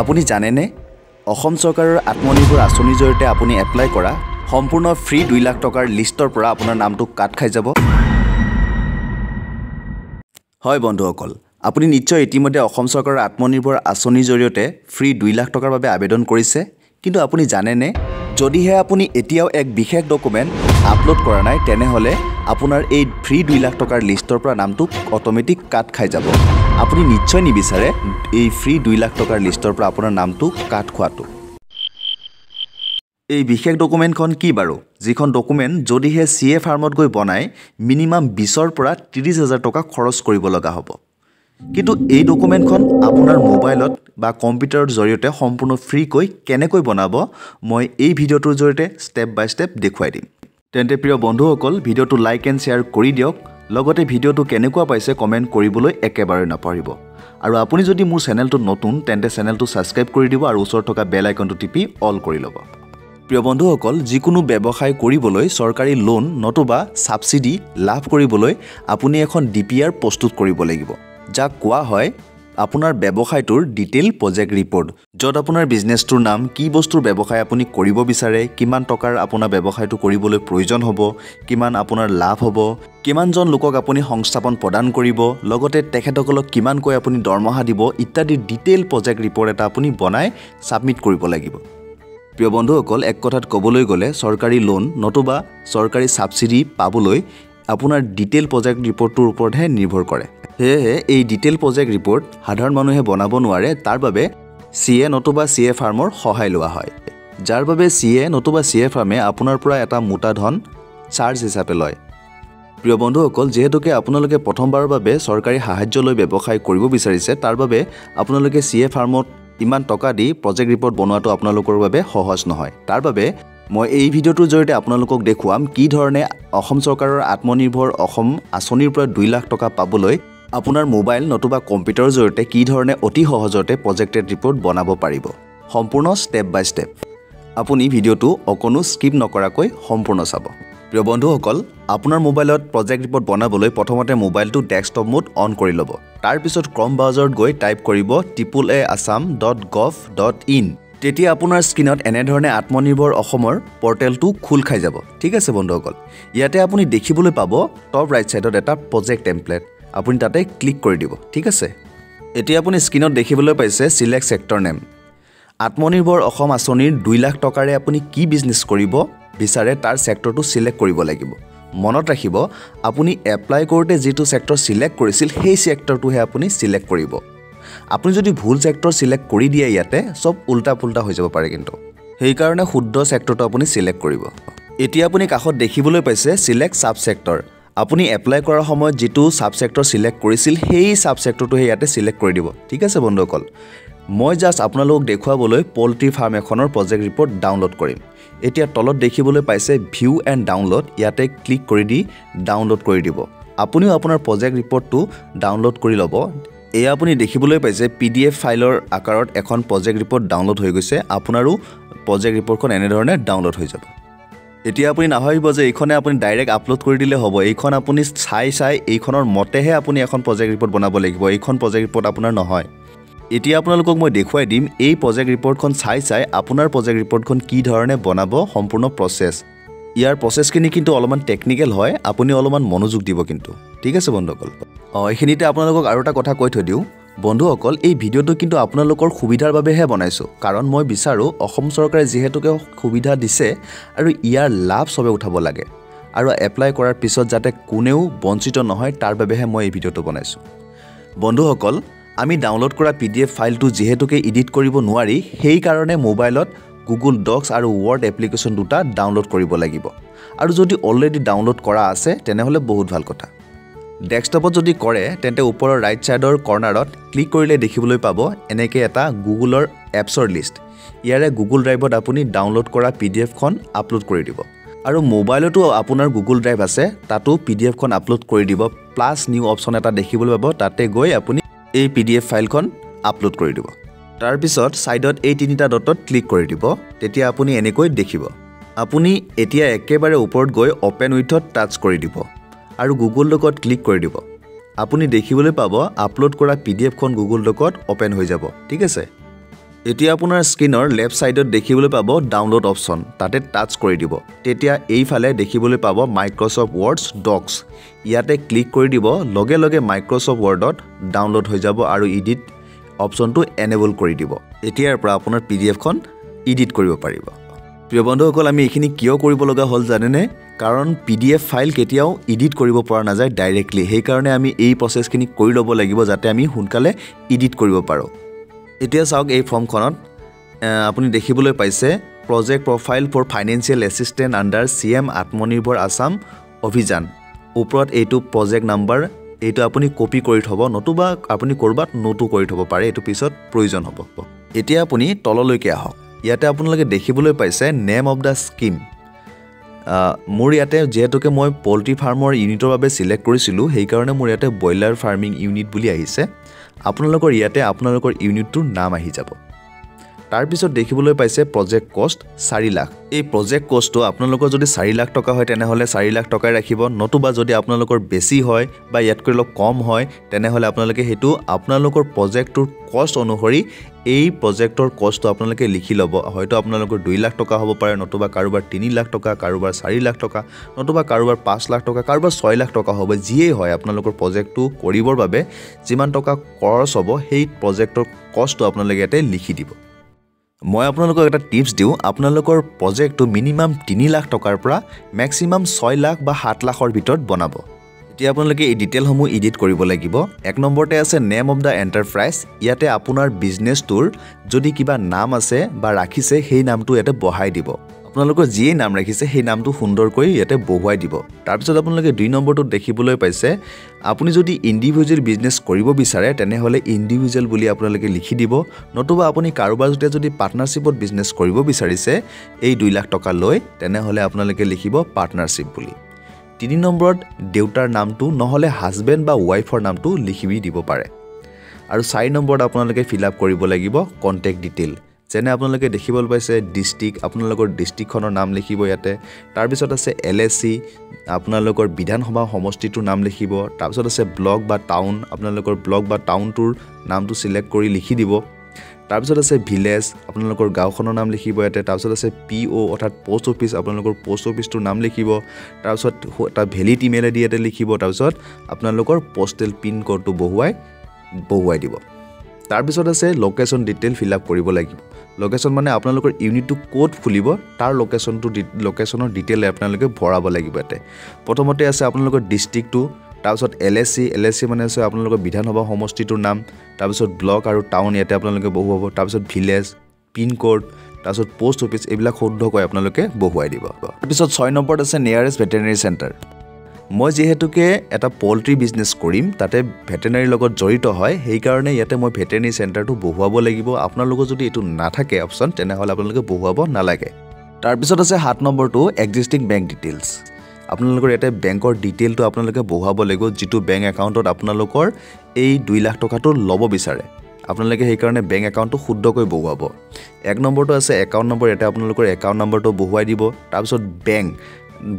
আপুনি জানেনে? অসম চৰকাৰৰ আত্মনিৰ্ভৰ আঁচনিৰ জৰিয়তে আপুনি এপ্লাই কৰা সম্পূৰ্ণ ফ্ৰী দুই লাখ টকাৰ লিষ্টৰ পৰা আপোনাৰ নামটো কাট খাই যাব। হয় বন্ধুসকল আপুনি নিশ্চয় ইতিমধ্যে অসম চৰকাৰৰ আত্মনিৰ্ভৰ আঁচনিৰ জৰিয়তে ফ্ৰী দুই লাখ টকাৰ বাবে আবেদন কৰিছে। কিন্তু আপুনি জানেনে? যদিহে আপুনি এতিয়াও এক বিশেষ ডকুমেণ্ট আপলোড কৰা নাই তেনেহ'লে আপোনাৰ এই ফ্ৰী দুই লাখ টকাৰ লিষ্টৰ পৰা নামটো অট'মেটিক কাট খাই যাব। আপুনি নিশ্চয় নিবিচাৰে এই ফ্ৰী দুই লাখ টকাৰ লিষ্টৰ পৰা আপোনাৰ নামটো কাট খোৱাটো। এই বিশেষ ডকুমেণ্টখন কি বাৰু? যিখন ডকুমেণ্ট যদিহে চি এ ফাৰ্মত গৈ বনাই মিনিমাম বিছৰ পৰা ত্ৰিছ হাজাৰ টকা খৰচ কৰিব লগা হ'ব। কিন্তু এই ডকুমেণ্টখন আপোনাৰ মোবাইলত বা কম্পিউটাৰৰ জৰিয়তে সম্পূৰ্ণ ফ্ৰীকৈ কেনেকৈ বনাব মই এই ভিডিঅ'টোৰ জৰিয়তে ষ্টেপ বাই ষ্টেপ দেখুৱাই দিম। তেন্তে প্ৰিয় বন্ধুসকল ভিডিঅ'টো লাইক এণ্ড শ্বেয়াৰ কৰি দিয়ক। লগতে ভিডিঅ'টো কেনেকুৱা পাইছে কমেণ্ট কৰিবলৈ একেবাৰে নাপাহৰিব। আৰু আপুনি যদি মোৰ চেনেলটোত নতুন তেন্তে চেনেলটো ছাবস্ক্ৰাইব কৰি দিব আৰু ওচৰত থকা বেল আইকনটো টিপি অল কৰি ল'ব। প্ৰিয় বন্ধুসকল যিকোনো ব্যৱসায় কৰিবলৈ চৰকাৰী লোন নতুবা ছাবচিডি লাভ কৰিবলৈ আপুনি এখন ডি পি আৰ প্ৰস্তুত কৰিব লাগিব। যাক কোৱা হয় আপোনাৰ ব্যৱসায়টোৰ ডিটেইল প্ৰজেক্ট ৰিপৰ্ট য'ত আপোনাৰ বিজনেছটোৰ নাম কি বস্তুৰ ব্যৱসায় আপুনি কৰিব বিচাৰে কিমান টকাৰ আপোনাৰ ব্যৱসায়টো কৰিবলৈ প্ৰয়োজন হ'ব কিমান আপোনাৰ লাভ হ'ব কিমানজন লোকক আপুনি সংস্থাপন প্ৰদান কৰিব লগতে তেখেতসকলক কিমানকৈ আপুনি দৰমহা দিব ইত্যাদি ডিটেইল প্ৰজেক্ট ৰিপৰ্ট এটা আপুনি বনাই ছাবমিট কৰিব লাগিব। প্ৰিয় বন্ধুসকল এক কথাত ক'বলৈ গ'লে চৰকাৰী লোন নতুবা চৰকাৰী ছাবচিডি পাবলৈ আপোনাৰ ডিটেইল প্ৰজেক্ট ৰিপৰ্টটোৰ ওপৰতহে নিৰ্ভৰ কৰে। সেয়েহে এই ডিটেইল প্ৰজেক্ট ৰিপৰ্ট সাধাৰণ মানুহে বনাব নোৱাৰে তাৰ বাবে চি এ নতুবা চি এ ফাৰ্মৰ সহায় লোৱা হয়। যাৰ বাবে চি এ নতুবা চি এ ফাৰ্মে আপোনাৰ পৰা এটা মোটা ধন চাৰ্জ হিচাপে লয়। প্ৰিয় বন্ধুসকল যিহেতুকে আপোনালোকে প্ৰথমবাৰৰ বাবে চৰকাৰী সাহায্য লৈ ব্যৱসায় কৰিব বিচাৰিছে তাৰ বাবে আপোনালোকে চি এ ফাৰ্মত ইমান টকা দি প্ৰজেক্ট ৰিপৰ্ট বনোৱাটো আপোনালোকৰ বাবে সহজ নহয়। তাৰ বাবে মই এই ভিডিঅ'টোৰ জৰিয়তে আপোনালোকক দেখুৱাম কি ধৰণে অসম চৰকাৰৰ আত্মনিৰ্ভৰ অসম আঁচনিৰ পৰা দুই লাখ টকা পাবলৈ আপোনাৰ মোবাইল নতুবা কম্পিউটাৰৰ জৰিয়তে কি ধৰণে অতি সহজতে প্ৰজেক্টেড ৰিপৰ্ট বনাব পাৰিব। সম্পূৰ্ণ ষ্টেপ বাই ষ্টেপ আপুনি ভিডিঅ'টো অকণো স্কিপ নকৰাকৈ সম্পূৰ্ণ চাব। প্ৰিয় বন্ধুসকল আপোনাৰ মোবাইলত প্ৰজেক্ট ৰিপৰ্ট বনাবলৈ প্ৰথমতে মোবাইলটো ডেস্কটপ মোড অন কৰি ল'ব। তাৰপিছত ক্ৰম ব্ৰাউজাৰত গৈ টাইপ কৰিব টিপুল এ Assam dot gov dot in তেতিয়া আপোনাৰ স্ক্ৰীণত এনেধৰণে আত্মনিৰ্ভৰ অসমৰ পৰ্টেলটো খোল খাই যাব। ঠিক আছে বন্ধুসকল? ইয়াতে আপুনি দেখিবলৈ পাব টপ ৰাইট ছাইডত এটা প্ৰজেক্ট টেম্পলেট আপুনি তাতে ক্লিক কৰি দিব ঠিক আছে? এতিয়া আপুনি স্ক্ৰীণত দেখিবলৈ পাইছে চিলেক্ট ছেক্টৰ নেম আত্মনিৰ্ভৰ অসম আঁচনিৰ দুই লাখ টকাৰে আপুনি কি বিজনেছ কৰিব বিচাৰে তাৰ ছেক্টৰটো চিলেক্ট কৰিব লাগিব। মনত ৰাখিব আপুনি এপ্লাই কৰোঁতে যিটো ছেক্টৰ চিলেক্ট কৰিছিল সেই ছেক্টৰটোহে আপুনি চিলেক্ট কৰিব। আপুনি যদি ভুল ছেক্টৰ চিলেক্ট কৰি দিয়ে ইয়াতে চব উল্টা পুল্টা হৈ যাব পাৰে কিন্তু। সেইকাৰণে শুদ্ধ ছেক্টৰটো আপুনি চিলেক্ট কৰিব। এতিয়া আপুনি কাষত দেখিবলৈ পাইছে চিলেক্ট ছাব ছেক্টৰ আপুনি এপ্লাই কৰাৰ সময়ত যিটো ছাব ছেক্টৰ চিলেক্ট কৰিছিল সেই ছাব ছেক্টৰটোহে ইয়াতে চিলেক্ট কৰি দিব। ঠিক আছে বন্ধুসকল? মই জাষ্ট আপোনালোকক দেখুৱাবলৈ পল্ট্ৰি ফাৰ্ম এখনৰ প্ৰজেক্ট ৰিপৰ্ট ডাউনলোড কৰিম। এতিয়া তলত দেখিবলৈ পাইছে ভিউ এণ্ড ডাউনলোড ইয়াতে ক্লিক কৰি দি ডাউনলোড কৰি দিব। আপুনিও আপোনাৰ প্ৰজেক্ট ৰিপৰ্টটো ডাউনলোড কৰি ল'ব। এয়া আপুনি দেখিবলৈ পাইছে পি ডি এফ ফাইলৰ আকাৰত এখন প্ৰজেক্ট ৰিপৰ্ট ডাউনলোড হৈ গৈছে। আপোনাৰো প্ৰজেক্ট ৰিপৰ্টখন এনেধৰণে ডাউনলোড হৈ যাব। এতিয়া আপুনি নাভাবিব যে এইখনে আপুনি ডাইৰেক্ট আপলোড কৰি দিলে হ'ব। এইখন আপুনি চাই চাই এইখনৰ মতেহে আপুনি এখন প্ৰজেক্ট ৰিপৰ্ট বনাব লাগিব। এইখন প্ৰজেক্ট ৰিপৰ্ট আপোনাৰ নহয়। এতিয়া আপোনালোকক মই দেখুৱাই দিম এই প্ৰজেক্ট ৰিপৰ্টখন চাই চাই আপোনাৰ প্ৰজেক্ট ৰিপৰ্টখন কি ধৰণে বনাব সম্পূৰ্ণ প্ৰচেছ ইয়াৰ প্ৰচেছখিনি কিন্তু অলপমান টেকনিকেল হয় আপুনি অলপমান মনোযোগ দিব কিন্তু। ঠিক আছে বন্ধুসকল? অঁ এইখিনিতে আপোনালোকক আৰু এটা কথা কৈ থৈ দিওঁ। বন্ধুসকল এই ভিডিঅ'টো কিন্তু আপোনালোকৰ সুবিধাৰ বাবেহে বনাইছোঁ। কাৰণ মই বিচাৰোঁ অসম চৰকাৰে যিহেতুকে সুবিধা দিছে আৰু ইয়াৰ লাভ চবে উঠাব লাগে। আৰু এপ্লাই কৰাৰ পিছত যাতে কোনেও বঞ্চিত নহয় তাৰ বাবেহে মই এই ভিডিঅ'টো বনাইছোঁ। বন্ধুসকল আমি ডাউনলোড কৰা পি ডি এফ ফাইলটো যিহেতুকে এডিট কৰিব নোৱাৰি সেইকাৰণে মোবাইলত গুগল ডক্স আৰু ৱৰ্ড এপ্লিকেশ্যন দুটা ডাউনলোড কৰিব লাগিব। আৰু যদি অলৰেডি ডাউনলোড কৰা আছে তেনেহ'লে বহুত ভাল কথা। ডেস্কটপত যদি কৰে তেন্তে ওপৰৰ ৰাইট ছাইডৰ কৰ্ণাৰত ক্লিক কৰিলে দেখিবলৈ পাব এনেকৈ এটা গুগলৰ এপছৰ লিষ্ট ইয়াৰে গুগল ড্ৰাইভত আপুনি ডাউনলোড কৰা পি ডি এফখন আপলোড কৰি দিব। আৰু মোবাইলতো আপোনাৰ গুগল ড্ৰাইভ আছে তাতো পি ডি এফখন আপলোড কৰি দিব। প্লাছ নিউ অপশ্যন এটা দেখিবলৈ পাব তাতে গৈ আপুনি এই পি ডি এফ ফাইলখন আপলোড কৰি দিব। তাৰপিছত ছাইডত এই তিনিটা ডটত ক্লিক কৰি দিব। তেতিয়া আপুনি এনেকৈ দেখিব। আপুনি এতিয়া একেবাৰে ওপৰত গৈ অ'পেন উইথত টাচ কৰি দিব আৰু গুগল ডকত ক্লিক কৰি দিব। আপুনি দেখিবলৈ পাব আপলোড কৰা পি ডি এফখন গুগল ডকত অ'পেন হৈ যাব। ঠিক আছে? এতিয়া আপোনাৰ স্ক্ৰীনৰ লেফ্ট ছাইডত দেখিবলৈ পাব ডাউনলোড অপশ্যন তাতে টাচ কৰি দিব। তেতিয়া এইফালে দেখিবলৈ পাব মাইক্ৰ'ছফ্ট ৱৰ্ডছ ডক্স ইয়াতে ক্লিক কৰি দিব। লগে লগে মাইক্ৰ'ছফ্ট ৱৰ্ডত ডাউনলোড হৈ যাব আৰু ইডিট অপশ্যনটো এনেবল কৰি দিব। এতিয়াৰ পৰা আপোনাৰ পি ডি এফখন ইডিট কৰিব পাৰিব। প্ৰিয় বন্ধুসকল আমি এইখিনি কিয় কৰিব লগা হ'ল জানেনে? কাৰণ পি ডি এফ ফাইল কেতিয়াও ইডিট কৰিব পৰা নাযায় ডাইৰেক্টলি। সেইকাৰণে আমি এই প্ৰচেছখিনি কৰি ল'ব লাগিব যাতে আমি সোনকালে ইডিট কৰিব পাৰোঁ। এতিয়া চাওক এই ফৰ্মখনত আপুনি দেখিবলৈ পাইছে project profile for financial assistant under C M Atmanirbhar Assam Abhiyan ওপৰত এইটো প্ৰজেক্ট নাম্বাৰ এইটো আপুনি কপি কৰি থ'ব নতুবা আপুনি ক'ৰবাত নোটো কৰি থ'ব পাৰে এইটো পিছত প্ৰয়োজন হ'ব। এতিয়া আপুনি তললৈকে আহক। ইয়াতে আপোনালোকে দেখিবলৈ পাইছে নেম অফ দ্য স্কিম মোৰ ইয়াতে যিহেতুকে মই পল্ট্ৰি ফাৰ্মৰ ইউনিটৰ বাবে ছিলেক্ট কৰিছিলোঁ সেইকাৰণে মোৰ ইয়াতে ব্ৰইলাৰ ফাৰ্মিং ইউনিট বুলি আহিছে। আপোনালোকৰ ইয়াতে আপোনালোকৰ ইউনিটটোৰ নাম আহি যাব। তাৰপিছত দেখিবলৈ পাইছে প্ৰজেক্ট কষ্ট চাৰি লাখ। এই প্ৰজেক্ট কষ্টটো আপোনালোকৰ যদি চাৰি লাখ টকা হয় তেনেহ'লে চাৰি লাখ টকাই ৰাখিব। নতুবা যদি আপোনালোকৰ বেছি হয় বা ইয়াতকৈ অলপ কম হয় তেনেহ'লে আপোনালোকে সেইটো আপোনালোকৰ প্ৰজেক্টটোৰ কষ্ট অনুসৰি এই প্ৰজেক্টৰ কষ্টটো আপোনালোকে লিখি ল'ব। হয়তো আপোনালোকৰ দুই লাখ টকা হ'ব পাৰে নতুবা কাৰোবাৰ তিনি লাখ টকা কাৰোবাৰ চাৰি লাখ টকা নতুবা কাৰোবাৰ পাঁচ লাখ টকা কাৰোবাৰ ছয় লাখ টকা হ'ব। যিয়েই হয় আপোনালোকৰ প্ৰজেক্টটো কৰিবৰ বাবে যিমান টকা খৰচ হ'ব সেই প্ৰজেক্টৰ কষ্টটো আপোনালোকে ইয়াতে লিখি দিব। মই আপোনালোকক এটা টিপছ দিওঁ। আপোনালোকৰ প্ৰজেক্টটো মিনিমাম তিনি লাখ টকাৰ পৰা মেক্সিমাম ছয় লাখ বা সাত লাখৰ ভিতৰত বনাব। এতিয়া আপোনালোকে এই ডিটেইলসমূহ ইডিট কৰিব লাগিব। এক নম্বৰতে আছে নেম অফ দ্য এণ্টাৰপ্ৰাইজ। ইয়াতে আপোনাৰ বিজনেছটোৰ যদি কিবা নাম আছে বা ৰাখিছে সেই নামটো ইয়াতে বহাই দিব। আপোনালোকৰ যিয়েই নাম ৰাখিছে সেই নামটো সুন্দৰকৈ ইয়াতে বহুৱাই দিব। তাৰপিছত আপোনালোকে দুই নম্বৰটোত দেখিবলৈ পাইছে আপুনি যদি ইণ্ডিভিজুৱেল বিজনেছ কৰিব বিচাৰে তেনেহ'লে ইণ্ডিভিজুৱেল বুলি আপোনালোকে লিখি দিব। নতুবা আপুনি কাৰোবাৰ সৈতে যদি পাৰ্টনাৰশ্বিপত বিজনেছ কৰিব বিচাৰিছে এই দুই লাখ টকা লৈ তেনেহ'লে আপোনালোকে লিখিব পাৰ্টনাৰশ্বিপ বুলি। তিনি নম্বৰত দেউতাৰ নামটো নহ'লে হাজবেণ্ড বা ৱাইফৰ নামটো লিখি দিব পাৰে। আৰু চাৰি নম্বৰত আপোনালোকে ফিল আপ কৰিব লাগিব কণ্টেক্ট ডিটেইল যেনে আপোনালোকে দেখিবলৈ পাইছে ডিষ্ট্ৰিক্ট আপোনালোকৰ ডিষ্ট্ৰিক্টখনৰ নাম লিখিব ইয়াতে। তাৰপিছত আছে এল এছ চি আপোনালোকৰ বিধানসভা সমষ্টিটোৰ নাম লিখিব। তাৰপিছত আছে ব্লক বা টাউন আপোনালোকৰ ব্লক বা টাউনটোৰ নামটো ছিলেক্ট কৰি লিখি দিব। তাৰপিছত আছে ভিলেজ আপোনালোকৰ গাঁওখনৰ নাম লিখিব ইয়াতে। তাৰপিছত আছে পি অ' অৰ্থাৎ পষ্ট অফিচ আপোনালোকৰ পষ্ট অফিচটোৰ নাম লিখিব। তাৰপিছত এটা ভেলিড ইমেইল আই ডি ইয়াতে লিখিব। তাৰপিছত আপোনালোকৰ পষ্টেল পিন ক'ডটো বহুৱাই বহুৱাই দিব। তাৰপিছত আছে লোকেশ্যন ডিটেইল ফিল আপ কৰিব লাগিব। লোকেশ্যন মানে আপোনালোকৰ ইউনিটটো ক'ত খুলিব তাৰ লোকেশ্যনটো লোকেশ্যনৰ ডিটেইল আপোনালোকে ভৰাব লাগিব ইয়াতে। প্ৰথমতে আছে আপোনালোকৰ ডিষ্ট্ৰিক্টটো তাৰপিছত L S C L S C মানে আছে আপোনালোকৰ বিধানসভা সমষ্টিটোৰ নাম তাৰপিছত ব্লক আৰু টাউন ইয়াতে আপোনালোকে বহুৱাব তাৰপিছত ভিলেজ পিনক'ড তাৰপিছত পষ্ট অফিচ এইবিলাক শুদ্ধকৈ আপোনালোকে বহুৱাই দিব। তাৰপিছত ছয় নম্বৰত আছে নিয়াৰেষ্ট ভেটেনেৰি চেণ্টাৰ মই যিহেতুকে এটা পল্ট্ৰি বিজনেছ কৰিম তাতে ভেটেনাৰীৰ লগত জড়িত হয় সেইকাৰণে ইয়াতে মই ভেটেনেৰী চেণ্টাৰটো বহুৱাব লাগিব। আপোনালোকৰ যদি এইটো নাথাকে অপশ্যন তেনেহ'লে আপোনালোকে বহুৱাব নালাগে। তাৰপিছত আছে সাত নম্বৰটো এক্সিষ্টিং বেংক ডিটেইলছ আপোনালোকৰ ইয়াতে বেংকৰ ডিটেইলটো আপোনালোকে বহুৱাব লাগিব যিটো বেংক একাউণ্টত আপোনালোকৰ এই দুই লাখ টকাটো ল'ব বিচাৰে। আপোনালোকে সেইকাৰণে বেংক একাউণ্টটো শুদ্ধকৈ বহুৱাব। এক নম্বৰটো আছে একাউণ্ট নম্বৰ ইয়াতে আপোনালোকৰ একাউণ্ট নম্বৰটো বহুৱাই দিব। তাৰপিছত বেংক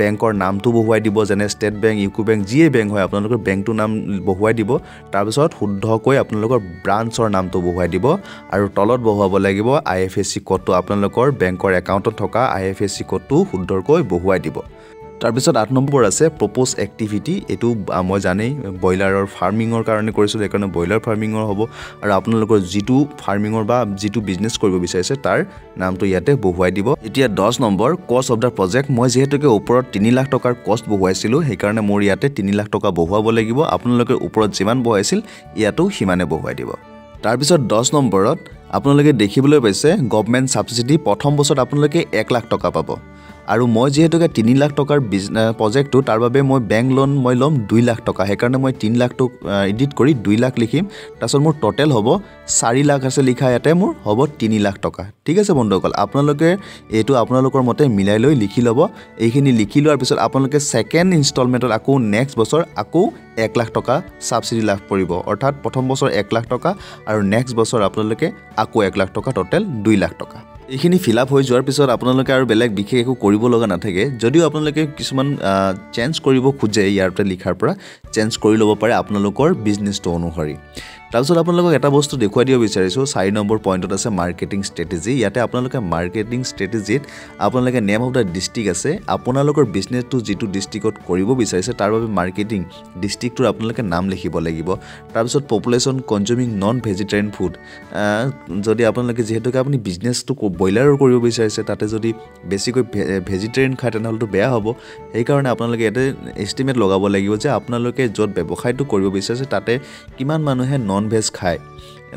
বেংকৰ নামটো বহুৱাই দিব যেনে ষ্টেট বেংক ইউকো বেংক যিয়ে বেংক হয় আপোনালোকৰ বেংকটোৰ নাম বহুৱাই দিব। তাৰপিছত শুদ্ধকৈ আপোনালোকৰ ব্ৰাঞ্চৰ নামটো বহুৱাই দিব আৰু তলত বহুৱাব লাগিব আই এফ এছ চি ক'ডটো আপোনালোকৰ বেংকৰ একাউণ্টত থকা আই এফ এছ চি ক'ডটো শুদ্ধকৈ বহুৱাই দিব। তাৰপিছত আঠ নম্বৰ আছে প্ৰপ'জ এক্টিভিটি এইটো মই জানেই ব্ৰইলাৰৰ ফাৰ্মিঙৰ কাৰণে কৰিছিলোঁ সেইকাৰণে ব্ৰইলাৰ ফাৰ্মিঙৰ হ'ব। আৰু আপোনালোকৰ যিটো ফাৰ্মিঙৰ বা যিটো বিজনেছ কৰিব বিচাৰিছে তাৰ নামটো ইয়াতে বহুৱাই দিব। এতিয়া দহ number cost of the project মই যিহেতুকে ওপৰত তিনি লাখ টকাৰ কষ্ট বহুৱাইছিলোঁ সেইকাৰণে মোৰ ইয়াতে তিনি লাখ টকা বহুৱাব লাগিব। আপোনালোকে ওপৰত যিমান বহুৱাইছিল ইয়াতো সিমানে বহুৱাই দিব। তাৰপিছত দহ নম্বৰত আপোনালোকে দেখিবলৈ পাইছে গভমেণ্ট ছাবচিডি প্ৰথম বছৰত আপোনালোকে এক লাখ টকা পাব। আৰু মই যিহেতুকে তিনি লাখ টকাৰ বিজনে প্ৰজেক্টটো তাৰ বাবে মই বেংক লোন মই ল'ম দুই লাখ টকা। সেইকাৰণে মই তিনি লাখটো এডিট কৰি দুই লাখ লিখিম। তাৰপিছত মোৰ ট'টেল হ'ব চাৰি লাখ আছে লিখা ইয়াতে মোৰ হ'ব তিনি লাখ টকা। ঠিক আছে বন্ধুসকল আপোনালোকে এইটো আপোনালোকৰ মতে মিলাই লৈ লিখি ল'ব। এইখিনি লিখি লোৱাৰ পিছত আপোনালোকে ছেকেণ্ড ইনষ্টলমেণ্টত আকৌ নেক্সট বছৰ আকৌ এক লাখ টকা ছাবচিডি লাভ কৰিব। অৰ্থাৎ প্ৰথম বছৰ এক লাখ টকা আৰু নেক্সট বছৰ আপোনালোকে আকৌ এক লাখ টকা ট'টেল দুই লাখ টকা। এইখিনি ফিল আপ হৈ যোৱাৰ পিছত আপোনালোকে আৰু বেলেগ বিশেষ একো কৰিব লগা নাথাকে। যদিও আপোনালোকে কিছুমান চেঞ্জ কৰিব খোজে ইয়াতে লিখাৰ পৰা চেঞ্জ কৰি ল'ব পাৰে আপোনালোকৰ বিজনেছটো অনুসৰি। তাৰপিছত আপোনালোকক এটা বস্তু দেখুৱাই দিব বিচাৰিছোঁ চাৰি নম্বৰ পইণ্টত আছে মাৰ্কেটিং ষ্ট্ৰেটেজি ইয়াতে আপোনালোকে মাৰ্কেটিং ষ্ট্ৰেটেজিত আপোনালোকে নেম অফ দ্য ডিষ্ট্ৰিক্ট আছে। আপোনালোকৰ বিজনেছটো যিটো ডিষ্ট্ৰিক্টত কৰিব বিচাৰিছে তাৰ বাবে মাৰ্কেটিং ডিষ্ট্ৰিক্টটোৰ আপোনালোকে নাম লিখিব লাগিব। তাৰপিছত population consuming non vegetarian food যদি আপোনালোকে যিহেতুকে আপুনি বিজনেছটো ব্ৰইলাৰৰ কৰিব বিচাৰিছে তাতে যদি বেছিকৈ ভেজিটেৰিয়ান খায় তেনেহ'লেতো বেয়া হ'ব। সেইকাৰণে আপোনালোকে ইয়াতে এষ্টিমেট লগাব লাগিব যে আপোনালোকে য'ত ব্যৱসায়টো কৰিব বিচাৰিছে তাতে কিমান মানুহে নন ভেজ খায়।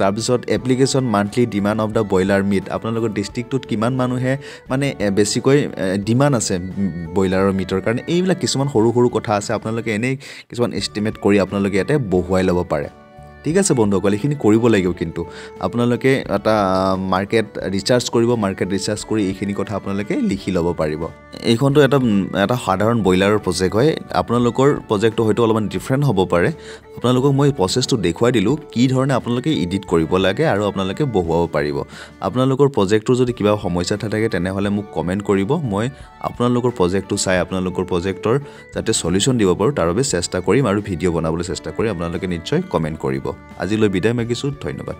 তাৰপিছত application monthly demand of the broiler meat আপোনালোকৰ ডিষ্ট্ৰিক্টটোত কিমান মানুহে মানে বেছিকৈ ডিমাণ্ড আছে ব্ৰইলাৰৰ মিটৰ কাৰণে? এইবিলাক কিছুমান সৰু সৰু কথা আছে। আপোনালোকে এনেই কিছুমান এষ্টিমেট কৰি আপোনালোকে ইয়াতে বহুৱাই ল'ব পাৰে। ঠিক আছে বন্ধুসকল এইখিনি কৰিব লাগিব কিন্তু। আপোনালোকে এটা মাৰ্কেট ৰিচাৰ্জ কৰিব মাৰ্কেট ৰিচাৰ্জ কৰি এইখিনি কথা আপোনালোকে লিখি ল'ব পাৰিব। এইখনটো এটা এটা সাধাৰণ ব্ৰইলাৰৰ প্ৰজেক্ট হয়। আপোনালোকৰ প্ৰজেক্টটো হয়তো অলপমান ডিফাৰেণ্ট হ'ব পাৰে। আপোনালোকক মই প্ৰচেছটো দেখুৱাই দিলোঁ কি ধৰণে আপোনালোকে ইডিট কৰিব লাগে আৰু আপোনালোকে বহুৱাব পাৰিব। আপোনালোকৰ প্ৰজেক্টটোৰ যদি কিবা সমস্যা থাকে তেনেহ'লে মোক কমেণ্ট কৰিব। মই আপোনালোকৰ প্ৰজেক্টটো চাই আপোনালোকৰ প্ৰজেক্টৰ যাতে চলিউশ্যন দিব পাৰোঁ তাৰ বাবে চেষ্টা কৰিম আৰু ভিডিঅ' বনাবলৈ চেষ্টা কৰিম আপোনালোকে নিশ্চয় কমেণ্ট কৰিব। আজিলৈ বিদায় মাগিছোঁ ধন্যবাদ।